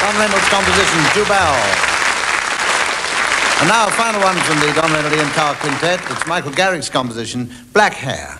Don Rendell's composition, Jubal. And now a final one from the Don Rendell Ian Carr Quintet. It's Michael Garrick's composition, Black Hair.